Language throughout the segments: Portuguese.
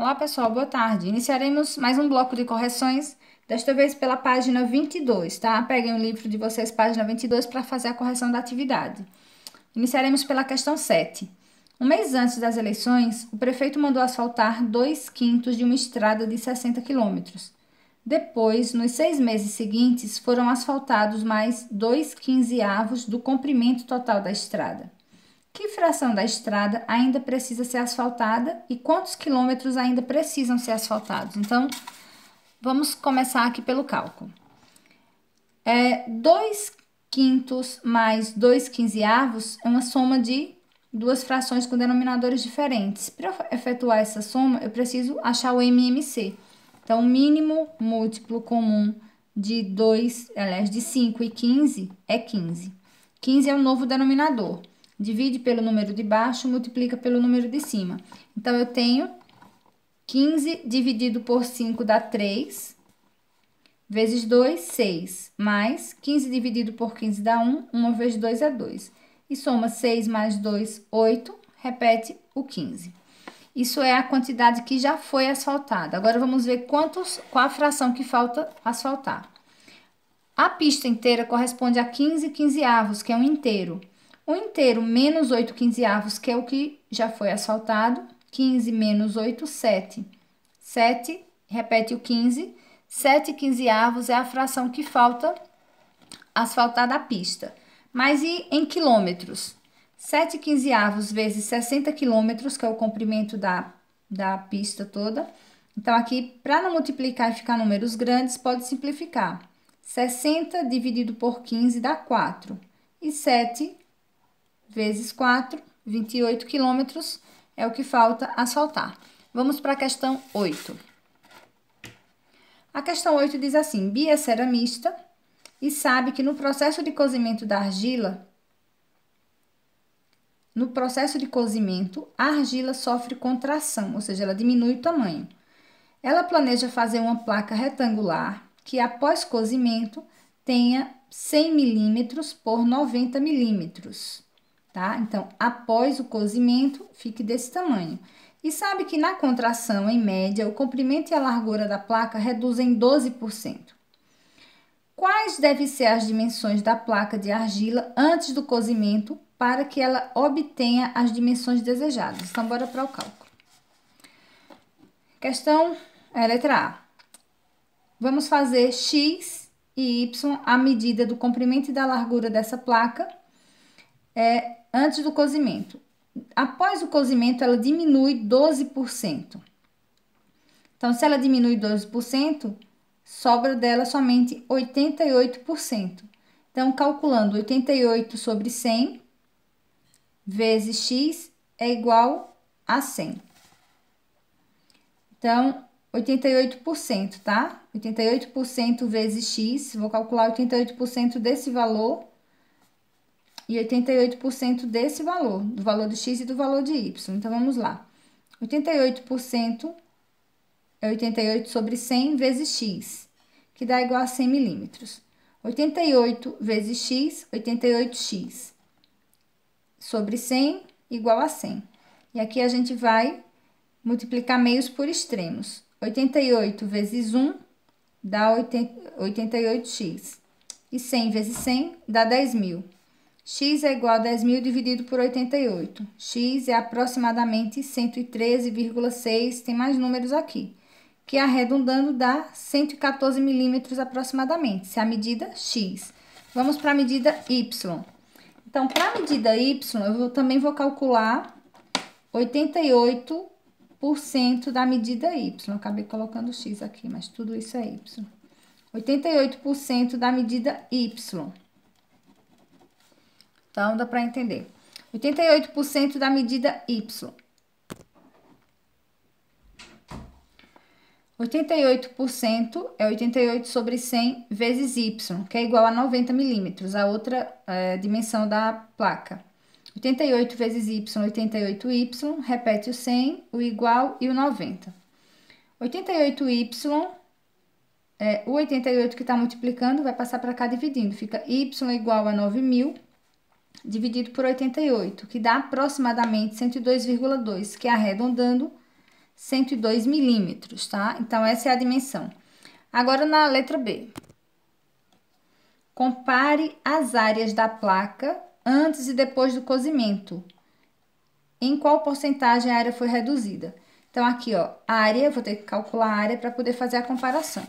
Olá pessoal, boa tarde. Iniciaremos mais um bloco de correções, desta vez pela página 22, tá? Peguem o livro de vocês, página 22, para fazer a correção da atividade. Iniciaremos pela questão 7. Um mês antes das eleições, o prefeito mandou asfaltar 2 quintos de uma estrada de 60 quilômetros. Depois, nos seis meses seguintes, foram asfaltados mais 2 quinzeavos do comprimento total da estrada. Que fração da estrada ainda precisa ser asfaltada e quantos quilômetros ainda precisam ser asfaltados? Então, vamos começar aqui pelo cálculo. É, 2 quintos mais 2 quinzeavos é uma soma de duas frações com denominadores diferentes. Para efetuar essa soma, eu preciso achar o MMC. Então, o mínimo múltiplo comum de 2, aliás, de 5 e 15 é 15. 15 é o novo denominador divide pelo número de baixo, multiplica pelo número de cima. Então, eu tenho 15 dividido por 5 dá 3, vezes 2, 6, mais 15 dividido por 15 dá 1, 1 vezes 2 é 2. E soma 6 mais 2, 8, repete o 15. Isso é a quantidade que já foi asfaltada. Agora, vamos ver quantos, qual a fração que falta asfaltar. A pista inteira corresponde a 15 quinzeavos, que é um inteiro. O inteiro menos 8 quinzeavos, que é o que já foi asfaltado. 15 menos 8, 7. 7, repete o 15. 7 quinzeavos é a fração que falta asfaltar da pista. Mas e em quilômetros? 7 quinzeavos vezes 60 quilômetros, que é o comprimento da, da pista toda. Então, aqui, para não multiplicar e ficar números grandes, pode simplificar. 60 dividido por 15 dá 4. E 7 vezes 4, 28 quilômetros é o que falta asfaltar. Vamos para a questão 8. A questão 8 diz assim: Bia é ceramista e sabe que no processo de cozimento da argila, no processo de cozimento, a argila sofre contração, ou seja, ela diminui o tamanho. Ela planeja fazer uma placa retangular que, após cozimento, tenha 100 milímetros por 90 milímetros tá? Então, após o cozimento, fique desse tamanho. E sabe que na contração, em média, o comprimento e a largura da placa reduzem 12%. Quais devem ser as dimensões da placa de argila antes do cozimento para que ela obtenha as dimensões desejadas? Então, bora para o cálculo. Questão é letra A. Vamos fazer x e y a medida do comprimento e da largura dessa placa é, antes do cozimento. Após o cozimento, ela diminui 12%. Então, se ela diminui 12%, sobra dela somente 88%. Então, calculando 88 sobre 100 vezes x é igual a 100. Então, 88%, tá? 88% vezes x, vou calcular 88% desse valor e 88% desse valor, do valor de x e do valor de y. Então, vamos lá. 88% é 88 sobre 100 vezes x, que dá igual a 100 milímetros. 88 vezes x, 88x, sobre 100 igual a 100. E aqui a gente vai multiplicar meios por extremos. 88 vezes 1 dá 88x. E 100 vezes 100 dá 10 mil x é igual a 10.000 dividido por 88. x é aproximadamente 113,6, tem mais números aqui, que arredondando dá 114 milímetros aproximadamente, se é a medida x. Vamos para a medida y. Então, para a medida y, eu vou, também vou calcular 88% da medida y. Eu acabei colocando x aqui, mas tudo isso é y. 88% da medida y. Então, dá para entender. 88% da medida Y. 88% é 88 sobre 100 vezes Y, que é igual a 90 milímetros, a outra é, dimensão da placa. 88 vezes Y, 88Y, repete o 100, o igual e o 90. 88Y, é, o 88 que está multiplicando vai passar para cá dividindo, fica Y igual a 9.000 dividido por 88, que dá aproximadamente 102,2, que arredondando 102 milímetros, tá? Então, essa é a dimensão. Agora, na letra B. Compare as áreas da placa antes e depois do cozimento. Em qual porcentagem a área foi reduzida? Então, aqui, ó, área, vou ter que calcular a área para poder fazer a comparação.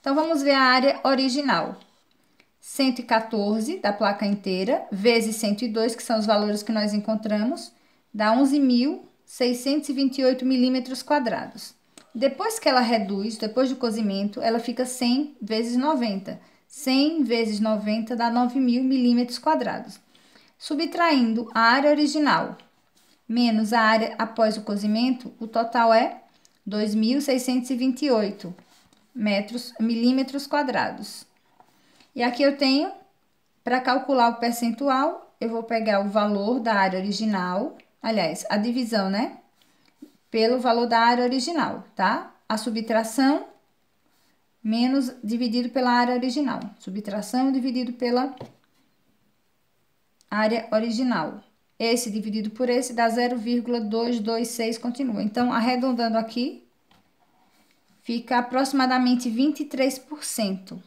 Então, vamos ver a área original. 114 da placa inteira, vezes 102, que são os valores que nós encontramos, dá 11.628 milímetros quadrados. Depois que ela reduz, depois do cozimento, ela fica 100 vezes 90. 100 vezes 90 dá 9.000 milímetros quadrados. Subtraindo a área original menos a área após o cozimento, o total é 2.628 metros, milímetros quadrados. E aqui eu tenho, para calcular o percentual, eu vou pegar o valor da área original, aliás, a divisão, né? Pelo valor da área original, tá? A subtração menos dividido pela área original. Subtração dividido pela área original. Esse dividido por esse dá 0,226, continua. Então, arredondando aqui, fica aproximadamente 23%.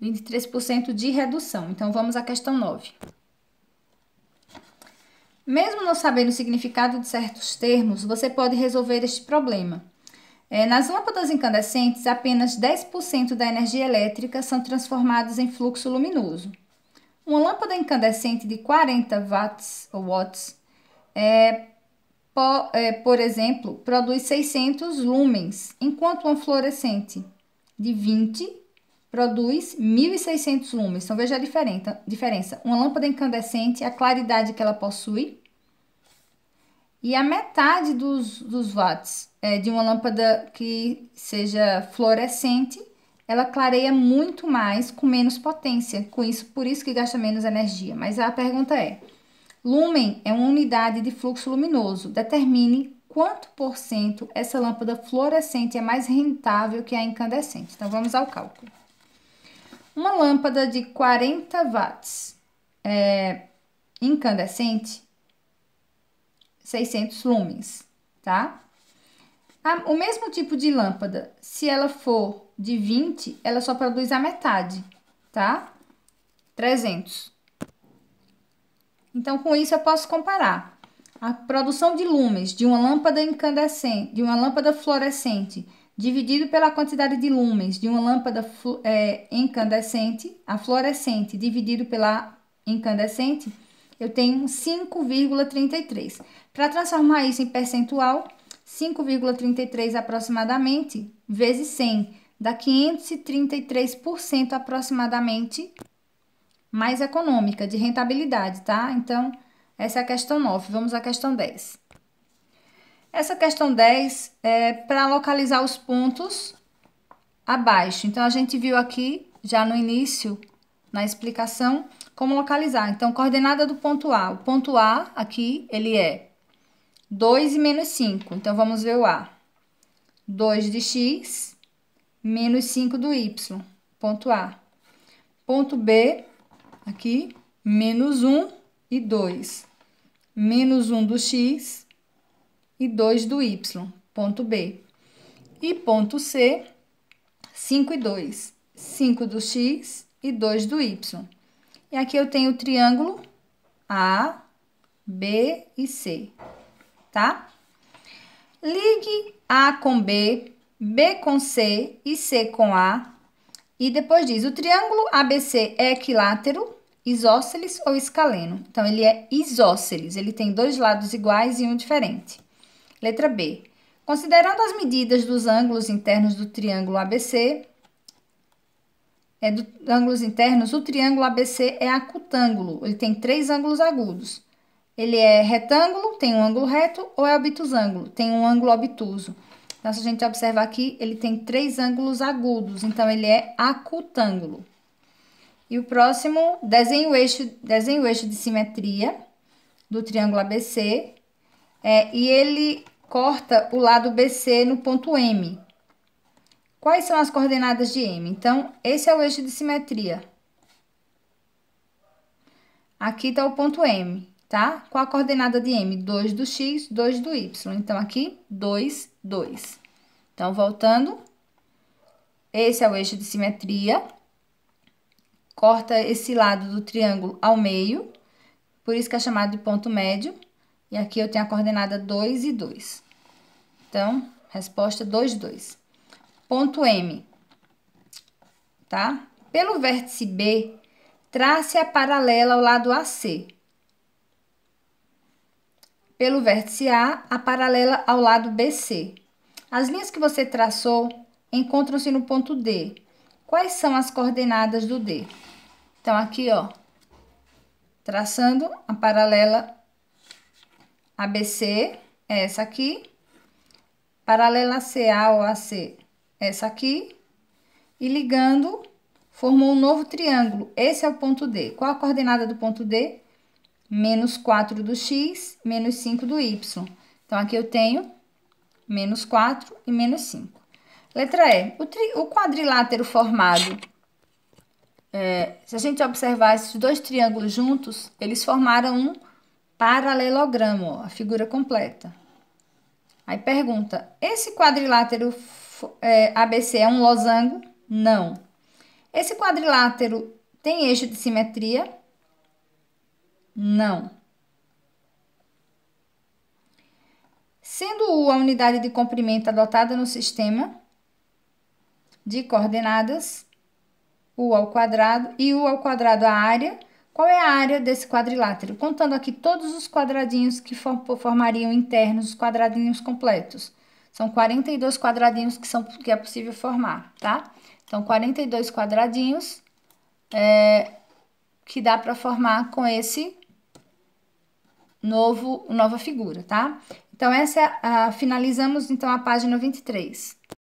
23% de redução. Então, vamos à questão 9. Mesmo não sabendo o significado de certos termos, você pode resolver este problema. É, nas lâmpadas incandescentes, apenas 10% da energia elétrica são transformados em fluxo luminoso. Uma lâmpada incandescente de 40 watts ou watts, é, por, é, por exemplo, produz 600 lumens, enquanto uma fluorescente de 20 produz 1.600 lumens. Então, veja a diferença. Uma lâmpada incandescente, a claridade que ela possui, e a metade dos, dos watts é, de uma lâmpada que seja fluorescente ela clareia muito mais com menos potência, com isso, por isso que gasta menos energia. Mas a pergunta é: lumen é uma unidade de fluxo luminoso. Determine quanto por cento essa lâmpada fluorescente é mais rentável que a incandescente. Então vamos ao cálculo. Uma lâmpada de 40 watts é, incandescente, 600 lumens, tá? o mesmo tipo de lâmpada, se ela for de 20, ela só produz a metade, tá? 300. Então, com isso, eu posso comparar a produção de lumens de uma lâmpada incandescente, de uma lâmpada fluorescente, dividido pela quantidade de lumens de uma lâmpada é, incandescente, a fluorescente dividido pela incandescente, eu tenho 5,33. Para transformar isso em percentual, 5,33 aproximadamente vezes 100 dá 533% aproximadamente mais econômica de rentabilidade, tá? Então, essa é a questão 9. Vamos à questão 10. Essa questão 10 é para localizar os pontos abaixo. Então, a gente viu aqui, já no início, na explicação, como localizar. Então, coordenada do ponto A. O ponto A, aqui, ele é 2 e menos 5. Então, vamos ver o A. 2 de x menos 5 do y, ponto A. Ponto B, aqui, menos 1 e 2. Menos 1 do x e 2 do y, ponto B. E ponto C, 5 e 2. 5 do x e 2 do y. E aqui eu tenho o triângulo A, B e C, tá? Ligue A com B B com C e C com A. E depois diz: o triângulo ABC é equilátero, isósceles ou escaleno? Então, ele é isósceles, ele tem dois lados iguais e um diferente. Letra B. Considerando as medidas dos ângulos internos do triângulo ABC, é do ângulos internos, o triângulo ABC é acutângulo, ele tem três ângulos agudos. Ele é retângulo, tem um ângulo reto, ou é obtusângulo, tem um ângulo obtuso. Então, se a gente observar aqui, ele tem três ângulos agudos, então ele é acutângulo. E o próximo, desenho o eixo, desenho o eixo de simetria do triângulo ABC, é, e ele corta o lado BC no ponto M. Quais são as coordenadas de M? Então, esse é o eixo de simetria. Aqui está o ponto M. tá? Qual a coordenada de M? 2 do X, 2 do Y. Então, aqui, 2, 2. Então, voltando, esse é o eixo de simetria. Corta esse lado do triângulo ao meio, por isso que é chamado de ponto médio. E aqui eu tenho a coordenada 2 e 2. Então, resposta 2, 2. Ponto M, tá? Pelo vértice B, trace a paralela ao lado AC. Pelo vértice A, a paralela ao lado BC. As linhas que você traçou encontram-se no ponto D. Quais são as coordenadas do D? Então, aqui, ó, traçando a paralela ABC, essa aqui, paralela CA ou AC, essa aqui, e ligando, formou um novo triângulo. Esse é o ponto D. Qual a coordenada do ponto D? Menos 4 do X, menos 5 do Y. Então, aqui eu tenho menos 4 e menos 5. Letra E. O, tri, o quadrilátero formado, é, se a gente observar esses dois triângulos juntos, eles formaram um paralelogramo, a figura completa. Aí pergunta, esse quadrilátero é, ABC é um losango? Não. Esse quadrilátero tem eixo de simetria? Não. Sendo U a unidade de comprimento adotada no sistema de coordenadas, U ao quadrado e U ao quadrado a área, qual é a área desse quadrilátero? Contando aqui todos os quadradinhos que formariam internos, os quadradinhos completos. São 42 quadradinhos que, são, que é possível formar, tá? Então, 42 quadradinhos é, que dá para formar com esse novo, nova figura, tá? Então, essa é a, finalizamos então a página 23.